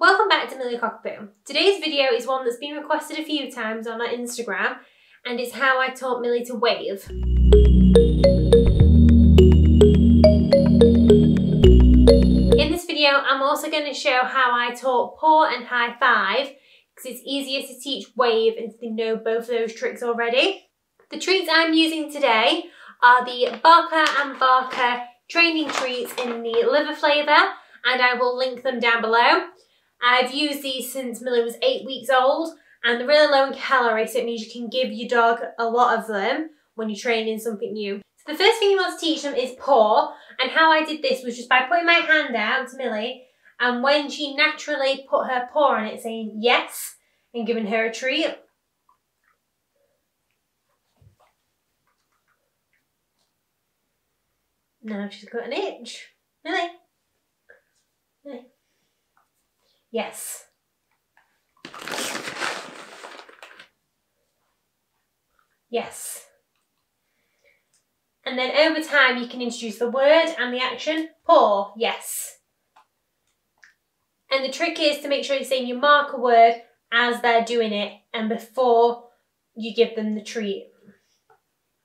Welcome back to Millie Cockapoo. Today's video is one that's been requested a few times on our Instagram and it's how I taught Millie to wave. In this video I'm also going to show how I taught paw and high five because it's easier to teach wave and they know both of those tricks already. The treats I'm using today are the Barker and Barker training treats in the liver flavour and I will link them down below. I've used these since Millie was eight weeks old and they're really low in calories so it means you can give your dog a lot of them when you're training something new. So the first thing you want to teach them is paw and how I did this was just by putting my hand out to Millie and when she naturally put her paw on it saying yes and giving her a treat. Now she's got an itch. Millie. Yes. Yes. And then over time you can introduce the word and the action. Paw, yes. And the trick is to make sure you're saying you mark a word as they're doing it and before you give them the treat.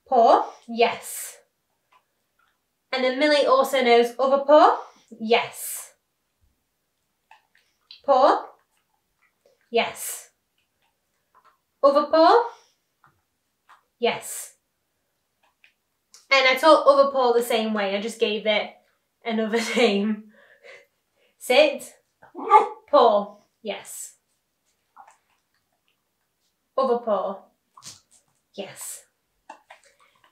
Paw, yes. And then Millie also knows other paw, yes. Paw? Yes. Other paw? Yes. And I taught other paw the same way, I just gave it another name. Sit. Paw. Yes. Other paw. Yes.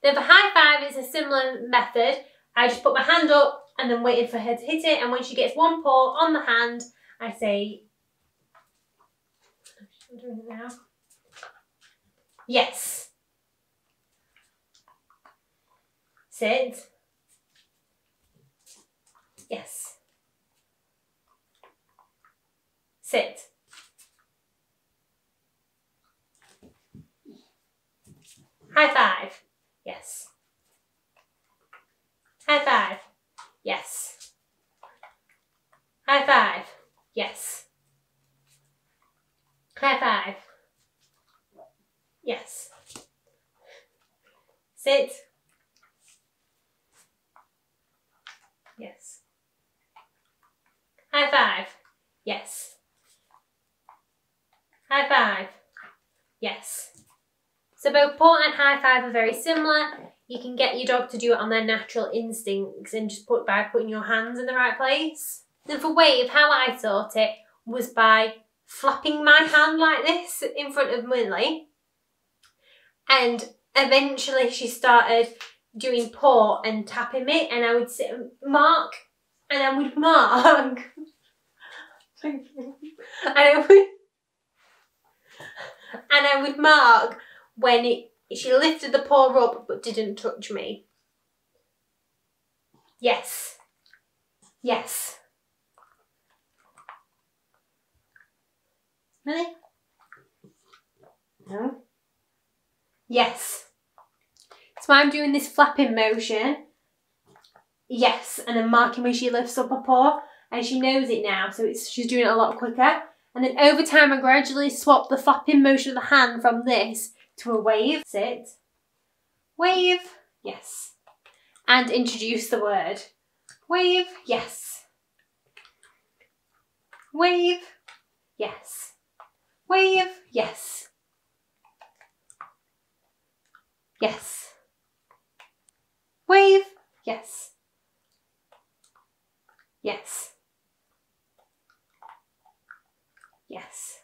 Then for high five, it's a similar method. I just put my hand up and then waited for her to hit it. And when she gets one paw on the hand, I say, I'm doing it now. Yes. Sit. Yes. Sit. High five. Yes. High five. Yes. High five. Yes. High five. Yes. Sit. Yes. High five. Yes. High five. Yes. So both paw and high five are very similar. You can get your dog to do it on their natural instincts and just put by putting your hands in the right place. Then for wave, how I taught it was by flapping my hand like this in front of Millie. And eventually she started doing paw and tapping me and I would sit and mark and I would mark. and I would and I would mark when it, she lifted the paw up but didn't touch me. Yes. Yes. Really? No? Yes. So I'm doing this flapping motion. Yes, and then marking when she lifts up her paw and she knows it now, so it's she's doing it a lot quicker. And then over time I gradually swap the flapping motion of the hand from this to a wave. Sit. Wave. Yes. And introduce the word. Wave. Yes. Wave. Yes. Wave, yes. Yes. Wave, yes. Yes. Yes.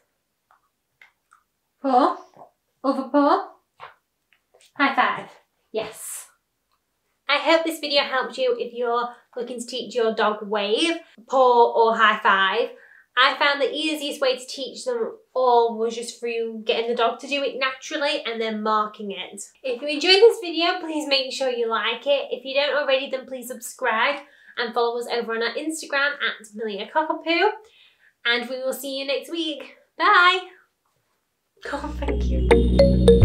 Paw, over paw. High five, yes. I hope this video helped you if you're looking to teach your dog wave, paw or high five. I found the easiest way to teach them all was just through getting the dog to do it naturally and then marking it. If you enjoyed this video, please make sure you like it. If you don't already, then please subscribe and follow us over on our Instagram at Millie a Cockapoo. And we will see you next week. Bye! Oh, thank you.